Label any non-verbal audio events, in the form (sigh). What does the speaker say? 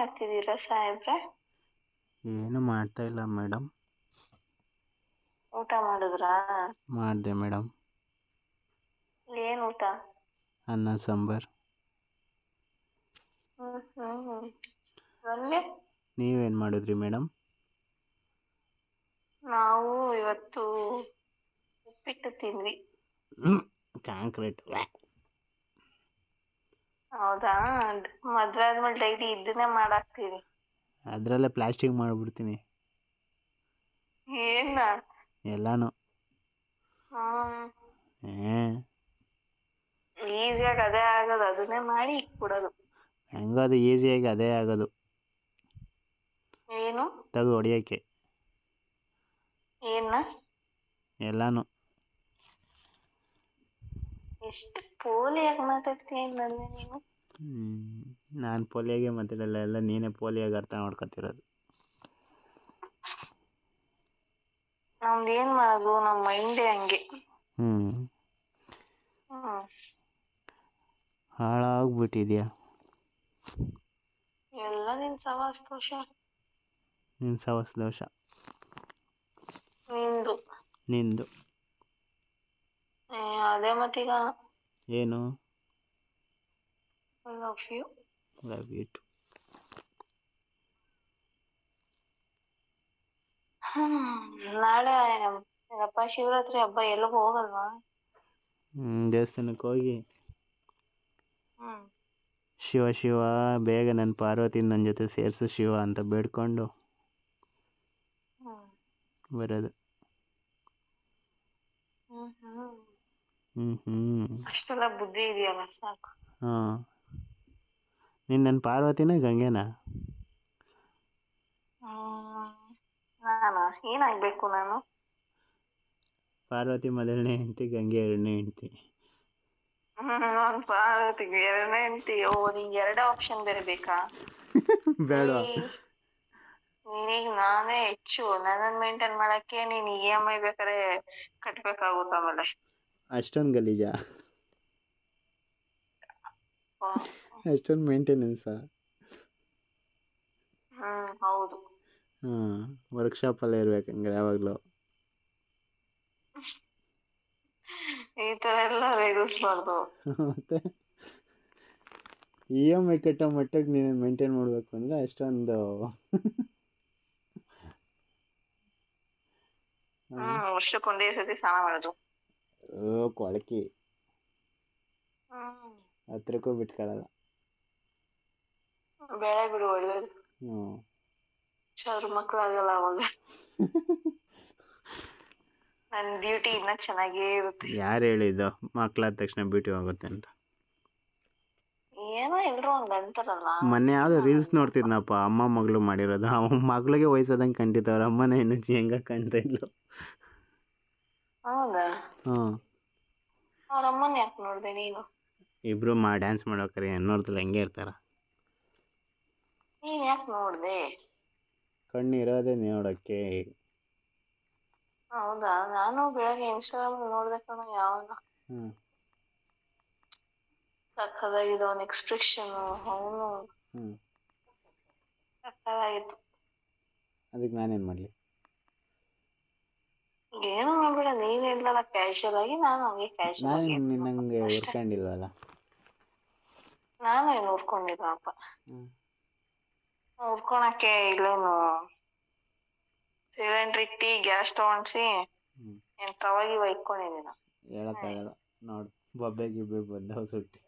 ಮಾಡ್ತಿದ್ದೀರಾ ಸಾಹೇಬ್ರೆ? ಏನು ಮಾಡ್ತಾ ಇಲ್ಲ ಮೇಡಮ್. ಊಟ ಮಾಡಿದ್ರಾ? ಮಾಡಿದೆ ಮೇಡಮ್. ಏನು ಊಟ? ಅನ್ನ ಸಾಂಬಾರ್. ಹ್ಮ್ ಹ್ಮ್ ಹ್ಮ್. ನನ್ಗೆ ನೀವೇನು ಮಾಡಿದ್ರಿ ಮೇಡಮ್? ನಾವು ಇವತ್ತು ಉಪ್ಪಿಟ್ಟು ತಿಂದ್ವಿ. ಕಾಂಕ್ರೀಟ್. ಹೌದಾ? ಮದ್ವೆ ಆದ್ಮೇಲೆ ಡೈಲಿ ಇದನ್ನೇ ಮಾಡಾಕ್ತೀವಿ ಅದರಲ್ಲೇ ಪ್ಲಾಸ್ಟಿಕ್ ಮಾಡಿಬಿಡ್ತೀನಿ. ಏನ? ಎಲ್ಲಾನು. ಹ್ಮ್ ಏ ಈಸಿಯಾಗಿ ಅದೇ ಆಗೋದು. ಅದನ್ನೇ ಮಾಡಿ ಕೊಡೋದು ಹೆಂಗೋ ಅದು ಈಸಿಯಾಗಿ ಅದೇ ಆಗೋದು. ಏನು? ತಗೋ ಹೊಡಿಯೋಕ್ಕೆ. ಏನ? ಎಲ್ಲಾನು. ಎಷ್ಟು? ಪೋಲಿಯಾಗಿ ಮಾತಾಡ್ತೀನಿ ನನ್ನೆ ನೀನು? ನಾನು ಪೋಲಿಯಾಗೆ ಮಾತಾಡಲ್ಲ ಎಲ್ಲ ನೀನೇ ಪೋಲಿಯಾಗಿ ಅರ್ಥ ಮಾಡ್ಕೊತಿರೋದು. ನಮ್ದು ಏನು ಮಾಡೋದು ನಮ್ಮ ಮೈಂಡೇ ಹಂಗೆ. ಹ್ಞೂ ಹ್ಮ್. ಹಾಳಾಗ್ಬಿಟ್ಟಿದ್ಯಾ? ಎಲ್ಲ ನಿನ್ ಸವಾಸ ದೋಷ. ನಿನ್ನ ಸವಾಸ ದೋಷ. ನಿಂದು. ನಿಂದು. ಅದೇ ಮತ್ತೀಗ ಏನು? Love you love you too ನಾಳೆ ಅಪ್ಪ ಶಿವರಾತ್ರಿ ಹಬ್ಬ ಎಲ್ಲಿಗೂ ಹೋಗಲ್ವಾ? ಹ್ಞೂ ದೇವಸ್ಥಾನಕ್ಕೆ ಹೋಗಿ. ಹ್ಮ್. ಶಿವ ಶಿವ ಬೇಗ ನನ್ನ ಪಾರ್ವತಿ ನನ್ನ ಜೊತೆ ಸೇರಿಸು ಶಿವ ಅಂತ ಬೇಡ್ಕೊಂಡು ಹ್ಮ್. ಬರೋದು. ಹ್ಮ್ ಹ್ಮ್. ಹ್ಞೂ ಹ್ಮ್. ಅಷ್ಟೆಲ್ಲ ಬುದ್ಧಿ ಇದೆಯಲ್ಲ ಸಾಕು. ಹಾಂ. ನೀನು ನನ್ನ ಪಾರ್ವತಿನ ಗಂಗೆನಾ? ಹ್ಮ್ ನಾನು. ಏನಾಗ್ಬೇಕು ನಾನು? ಪಾರ್ವತಿ ಮೊದಲನೇ ಹೆಂಡತಿ ಗಂಗೆ ಎರಡನೇ ಹೆಂಡತಿ. ಹ್ಮ್ ನಾನ್ ಪಾರ್ವತಿಗೆ ಎರಡನೇ ಹೆಂಡ್ತಿ. ಓ ನಿಂಗೆ ಎರಡೇ ಆಪ್ಷನ್ ಬೇರೆ ಬೇಕಾ? (laughs) ಬೇಡ. ನೀನೀಗ ನಾನೇ ಹೆಚ್ಚು. ನನ್ನನ್ ಮೇಂಟೈನ್ ಮಾಡಕ್ಕೆ ನೀನ್ ಇ ಎಂ ಐ ಬೇಕಾದ್ರೆ ಕಟ್ಬೇಕಾಗುತ್ತೆ ಆಮೇಲೆ. ಅಷ್ಟೊಂದು ಗಲೀಜಾ? ಅಷ್ಟೊಂದು ಮೇಂಟೆನೆನ್ಸಾ ಹ್ಮ್ ಹೌದು. ಹಾಂ ವರ್ಕ್ಶಾಪಲ್ಲೇ ಇರ್ಬೇಕು ಹಂಗಾರೆ ಯಾವಾಗಲೂ. ಈ ತರ ಎಲ್ಲ ರೇಗಿಸ್ಬಾರ್ದು ಮತ್ತೆ ಇ ಎಂ ಐ ಕಟ್ಟೋ ಮಟ್ಟಕ್ಕೆ ನೀನು ಮೇಂಟೈನ್ ಮಾಡಬೇಕು ಅಂದರೆ ಅಷ್ಟೊಂದು ಹ್ಮ್ ವರ್ಷಕ್ಕೆ ಒಂದೇ ಸತಿ ಸ್ನಾನ ಮಾಡೋದು. ಕೊಳಕಿ. ಹತ್ರಕ್ಕೂ ಬಿಟ್ಕೊಳ್ಳಲ್ಲ ಬೇಳೆ ಬಿಡು ಒಳ್ಳೇದು. ಹ್ಞೂ ಚೌರ ಮಕ್ಳಾಗಲ್ಲ ಅವಾಗ. ನನ್ನ ಬ್ಯೂಟಿ ಇನ್ನ ಚೆನ್ನಾಗೇ ಇರುತ್ತೆ. ಯಾರು ಹೇಳಿದ್ದು? ಮಕ್ಕಳಾದ ತಕ್ಷಣ ಬ್ಯೂಟಿ ಹೋಗುತ್ತೆ ಅಂತ. ಏನೋ ಎಲ್ಲರೂ ಒಂದ್ ಅಂತಾರಲ್ಲ. ಮೊನ್ನೆ ಯಾವ್ದು ರೀಲ್ಸ್ ನೋಡ್ತಿದ್ನಪ್ಪ ಅಮ್ಮ ಮಗಳು ಮಾಡಿರೋದು. ಅವ ಮಗಳಿಗೆ ವಯಸ್ಸಾದಂಗೆ ಕಂಡಿದ್ದವ್ರ ಅಮ್ಮನ ಇನ್ನು ಹೆಂಗ ಕಾಣ್ತಾ ಇದ್ಲು. ಹೌದಾ? ಹಾಂ ಅವ್ರ ಅಮ್ಮನ ಯಾಕೆ ನೋಡ್ದೆ ನೀನು? ಇಬ್ರು ಮಾ ಡ್ಯಾನ್ಸ್ ಮಾಡೋಕ್ರೆ ನೋಡ್ತಿಲ್ಲ ಹೆಂಗೆ ಇರ್ತಾರ? ನೀನ್ ಯಾಕೆ ನೋಡ್ದೆ? ಕಣ್ಣು ಇರೋದೇ ನೋಡೋಕ್ಕೆ ಹೌದಾ? ನಾನು ಬೆಳಗ್ಗೆ ಇನ್ಸ್ಟಾಗ್ರಾಮ್ ನೋಡ್ದೆ ಕಣ ಯಾವಾಗ ಹ್ಞೂ. ಸಕ್ಕದಾಗಿದೆ ಅವನ ಎಕ್ಸ್ಪ್ರೆಷನ್ ಅವನು. ಹ್ಞೂ. ಸಕ್ಕದಾಗಿತ್ತು ಅದಕ್ಕೆ ನಾನೇನು ಮಾಡಲಿ? ಏನು ಮಾಡ್ಬೇಡ ನೀನ್ ಇಲ್ಲಲ್ಲ ಕ್ಯಾಶುಯಲ್ ಆಗಿ ನಾನು ಹಂಗೆ ಕ್ಯಾಶುಯಲ್ ನಾನು ನಿನ್ನಂಗೆ ಅಷ್ಟೇ. ಉರ್ಕೊಂಡಿಲ್ವಲ್ಲ ನಾನು ಏನು ಉರ್ಕೊಂಡಿಲ್ಲಪ್ಪ ಹ್ಞೂ ಉರ್ಕೊಳಕ್ಕೆ ಇಲ್ಲೇನು ಸಿಲಿಂಡ್ರ್ ಇಟ್ಟಿ ಗ್ಯಾಸ್ ತಗೊಂಡ್ಸಿ ಏನ್ ತವಾಗಿ ಇಕ್ಕೊಂಡಿದ್ದೀನ ಹೇಳಕ್ಕಾಗಲ್ಲ ನೋಡು ಬೊಬ್ಬೆ ಗಿಬ್ಬೆ ಬಂದವು ಸುಟ್ಟಿ.